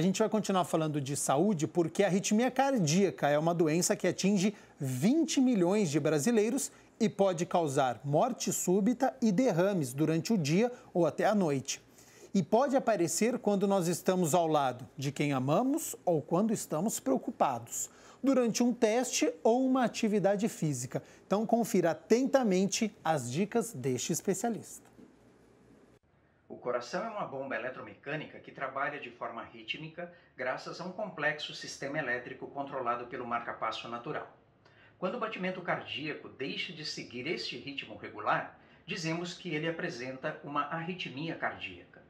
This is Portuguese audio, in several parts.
gente vai continuar falando de saúde porque a arritmia cardíaca é uma doença que atinge 20 milhões de brasileiros e pode causar morte súbita e derrames durante o dia ou até a noite. E pode aparecer quando nós estamos ao lado de quem amamos ou quando estamos preocupados, durante um teste ou uma atividade física. Então, confira atentamente as dicas deste especialista. O coração é uma bomba eletromecânica que trabalha de forma rítmica graças a um complexo sistema elétrico controlado pelo marcapasso natural. Quando o batimento cardíaco deixa de seguir este ritmo regular, dizemos que ele apresenta uma arritmia cardíaca.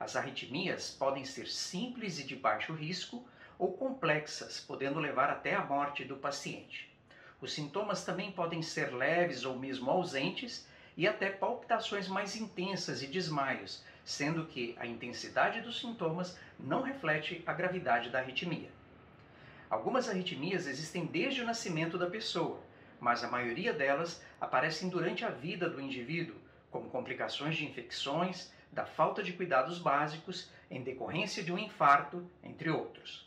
As arritmias podem ser simples e de baixo risco ou complexas, podendo levar até a morte do paciente. Os sintomas também podem ser leves ou mesmo ausentes e até palpitações mais intensas e desmaios, sendo que a intensidade dos sintomas não reflete a gravidade da arritmia. Algumas arritmias existem desde o nascimento da pessoa, mas a maioria delas aparecem durante a vida do indivíduo, como complicações de infecções, da falta de cuidados básicos em decorrência de um infarto, entre outros.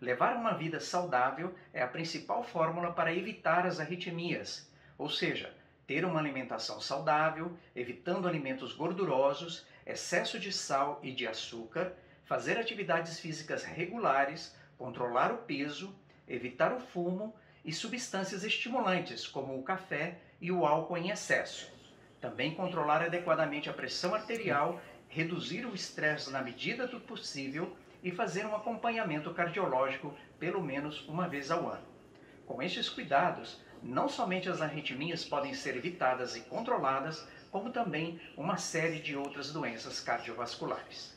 Levar uma vida saudável é a principal fórmula para evitar as arritmias, ou seja, ter uma alimentação saudável, evitando alimentos gordurosos, excesso de sal e de açúcar, fazer atividades físicas regulares, controlar o peso, evitar o fumo e substâncias estimulantes, como o café e o álcool em excesso. Também controlar adequadamente a pressão arterial, reduzir o estresse na medida do possível e fazer um acompanhamento cardiológico pelo menos uma vez ao ano. Com estes cuidados, não somente as arritmias podem ser evitadas e controladas, como também uma série de outras doenças cardiovasculares.